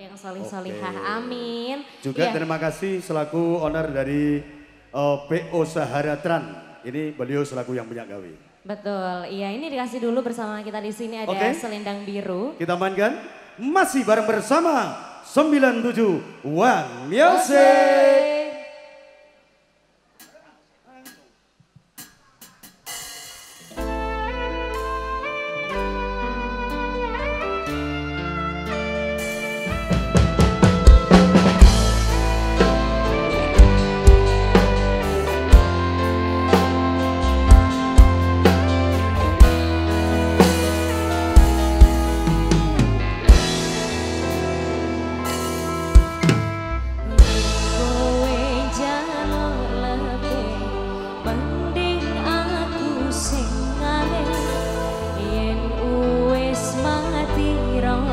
yang solih solihah. Amin. Juga Iya. terima kasih selaku owner dari uh, PO Saharatran. Ini beliau selaku yang punya gawe. Betul. Iya, ini dikasih dulu bersama kita di sini ada Oke. selendang biru. Kita mainkan masih bareng bersama 97 One Music. Kowe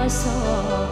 I saw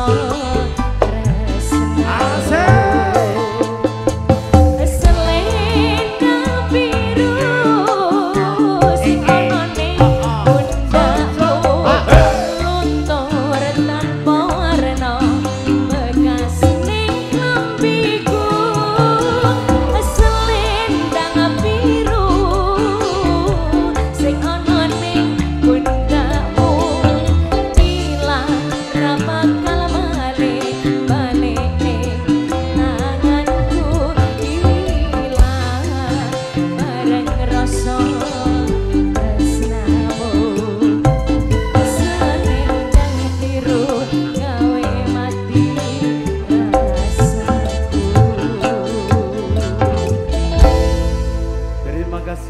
啊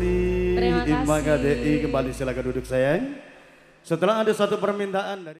kasih Terima Ima kasih. KDI kembali silakan duduk sayang. Setelah ada satu permintaan dari